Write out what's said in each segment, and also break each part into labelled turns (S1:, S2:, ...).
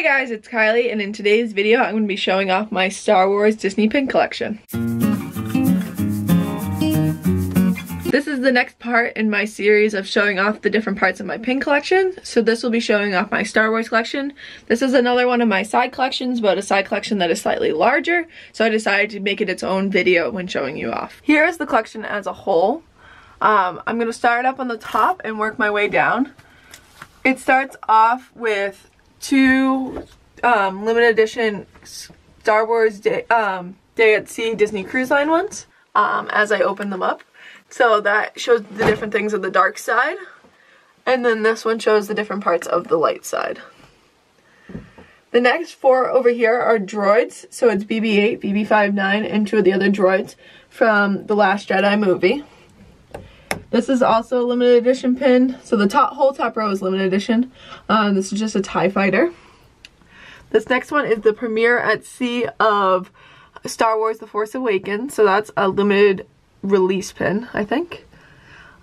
S1: Hey guys, it's Kiley, and in today's video, I'm going to be showing off my Star Wars Disney pin collection. This is the next part in my series of showing off the different parts of my pin collection. So this will be showing off my Star Wars collection. This is another one of my side collections, but a side collection that is slightly larger. So I decided to make it its own video when showing you off. Here is the collection as a whole. Um, I'm going to start up on the top and work my way down. It starts off with two um, limited edition Star Wars Day, um, Day at Sea Disney Cruise Line ones um, as I open them up. So that shows the different things of the dark side. And then this one shows the different parts of the light side. The next four over here are droids. So it's BB-8, BB-59, and two of the other droids from The Last Jedi movie. This is also a limited edition pin. So the top whole top row is limited edition. Um, this is just a TIE fighter. This next one is the premiere at sea of Star Wars The Force Awakens. So that's a limited release pin, I think.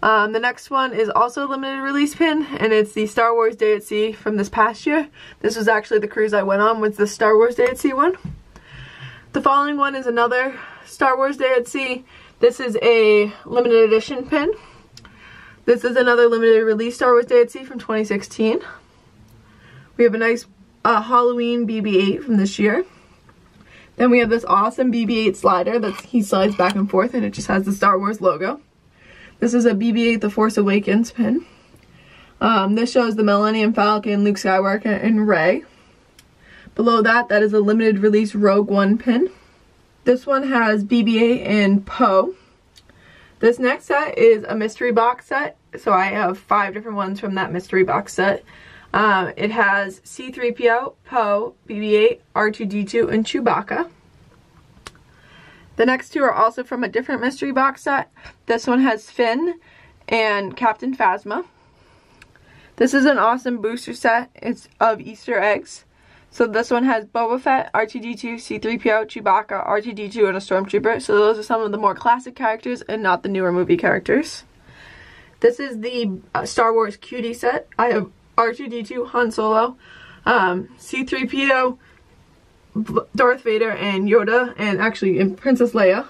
S1: Um, the next one is also a limited release pin, and it's the Star Wars Day at Sea from this past year. This was actually the cruise I went on with the Star Wars Day at Sea one. The following one is another Star Wars Day at Sea. This is a limited edition pin. This is another limited release Star Wars Day Sea from 2016. We have a nice uh, Halloween BB-8 from this year. Then we have this awesome BB-8 slider that he slides back and forth and it just has the Star Wars logo. This is a BB-8 The Force Awakens pin. Um, this shows the Millennium Falcon, Luke Skywalker, and Rey. Below that, that is a limited release Rogue One pin. This one has BB-8 and Poe. This next set is a mystery box set. So I have five different ones from that mystery box set. Um, it has C-3PO, Poe, BB-8, R2-D2, and Chewbacca. The next two are also from a different mystery box set. This one has Finn and Captain Phasma. This is an awesome booster set. It's of Easter eggs. So this one has Boba Fett, R2-D2, C-3PO, Chewbacca, R2-D2, and a Stormtrooper. So those are some of the more classic characters and not the newer movie characters. This is the uh, Star Wars Cutie set. I have R2-D2, Han Solo, um, C-3PO, Darth Vader, and Yoda, and actually in Princess Leia.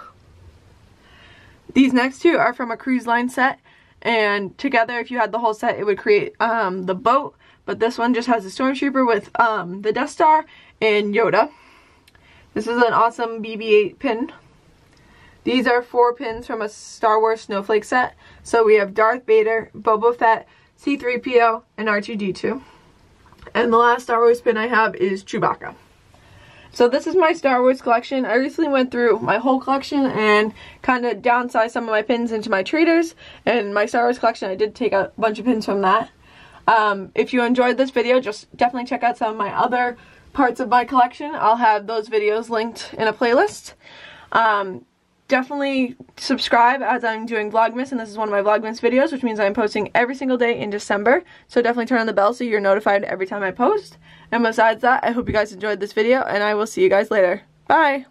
S1: These next two are from a cruise line set, and together if you had the whole set it would create um, the boat but this one just has a Stormtrooper with um, the Death Star and Yoda. This is an awesome BB-8 pin. These are four pins from a Star Wars Snowflake set. So we have Darth Vader, Boba Fett, C-3PO, and R2-D2. And the last Star Wars pin I have is Chewbacca. So this is my Star Wars collection. I recently went through my whole collection and kind of downsized some of my pins into my traders. And my Star Wars collection, I did take a bunch of pins from that. Um, if you enjoyed this video, just definitely check out some of my other parts of my collection. I'll have those videos linked in a playlist. Um, definitely subscribe as I'm doing Vlogmas, and this is one of my Vlogmas videos, which means I'm posting every single day in December. So definitely turn on the bell so you're notified every time I post. And besides that, I hope you guys enjoyed this video, and I will see you guys later. Bye!